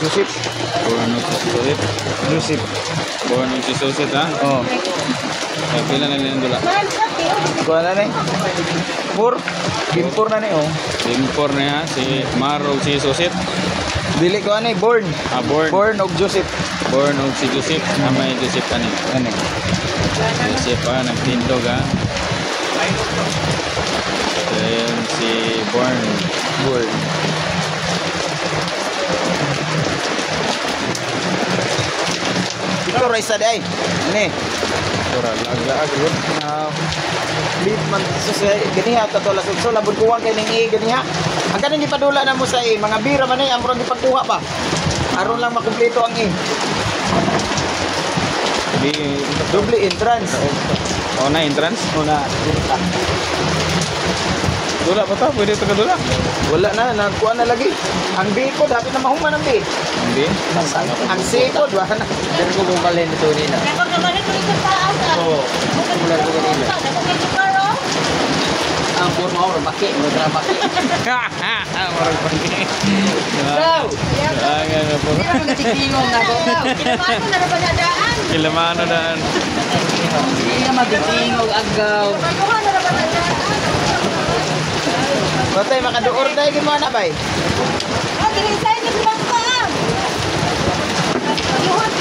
Joseph. Born of Susit. Joseph. Born of Susit ha. Oh. Ay, pila na nila dula. Kuha na ni. Four. Game four na ni oh. Limpor na ha. Si Marog si Susit. Dili ko ani born. Ah, born. Born og Joseph. Born of si Joseph. Ah, may Joseph ka ni. Ani. Joseph ha. Nagtindog ha. Then si Born. Born. Rice na day. Ani. Tura, lag-lag. Uh, lead man sa sa ganiha to to lasod so labod kuha kay ning i ganiha. Ang kanin di padula na mo sa i mga bira man ay amron di pagkuha pa. Aron lang makumpleto ang i. Di, Double entrance. o na entrance. Una, Dula pa ta, pwede ito ka dula. wala na nagkuha na lagi. Ang B ko dapat na mahuman ang B. Hindi. Ang C ko wala na. tulong kalin ito rin na. Rin Ang agaw. Na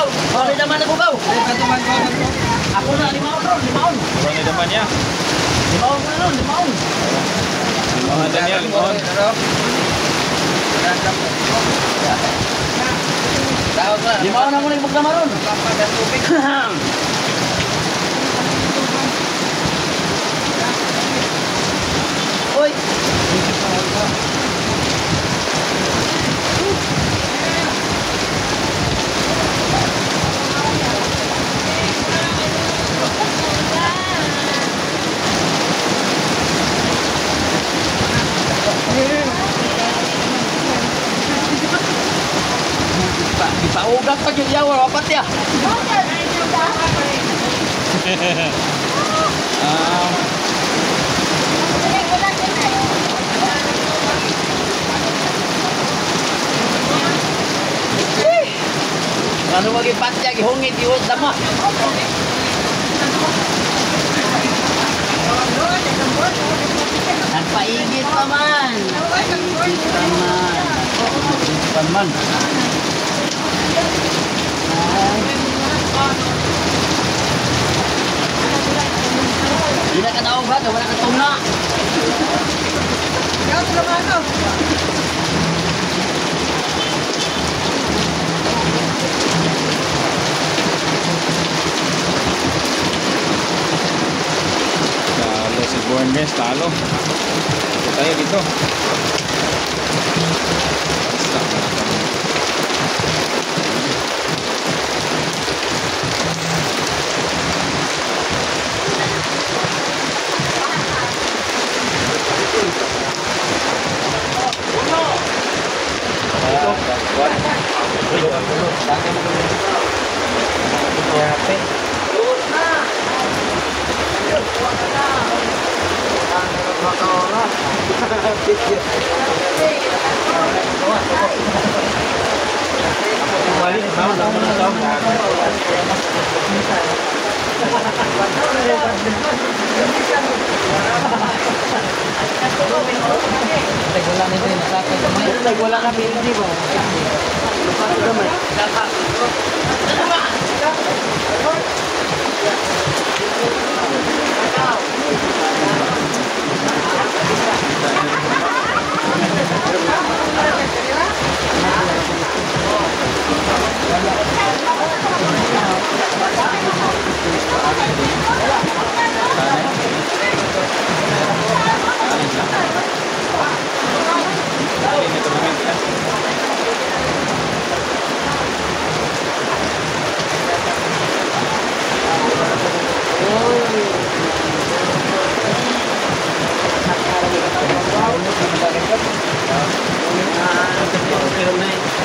bau. Kalau di aku bau. Aku nak lima on, lima. Kalau di depannya. Lima on, lima on, lima on. Ya, lima on, Daniel, lima. Lima. Oi. um, Lalu bagi lagi hongi diwet sama. tanpa paigit pa man. Paigit na ka daog ba? Wala ka tunga. talo si Born guys, talo. Ito tayo dito. Basta. Bakit? Grabe. Doon na! Ayun, buwan na na! Ang nakakaoras. Bumalik, bawal ako ng tao. Nagwala na din sa akin. Nagwala na din, di ba? 同志们，出发！同志们，出发！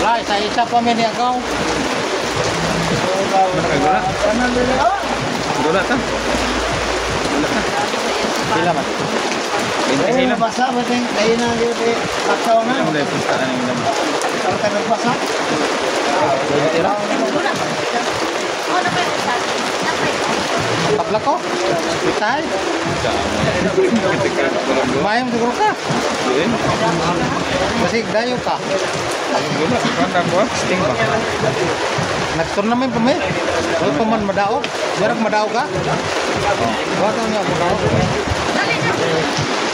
Lai, saya siapa pa min kau. Gulak. Gulak ta? Gulak ta? Sila? Ini sila. Basa ba ting? Kayo na yun eh. Paksaw Kapla ko. Bitay. Mayam siguro ka. Kasi dayo ka. Wala. Kanda ko, sting ba? Nag-tournament pa may. Wala pa man madao. Biar madao ka. Wala ka niya madao.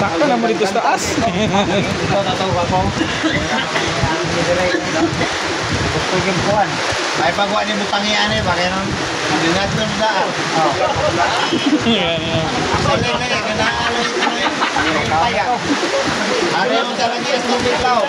Sakto na mo dito sa taas. Ikaw natawag ako. Gusto yung buwan. Ay pagwa ni butangian eh, bakit nun? Dinat nun sa. Oh. Sali na eh, kanaan lang ito eh. Kaya. Ano yung talagang yes ng bitlaw?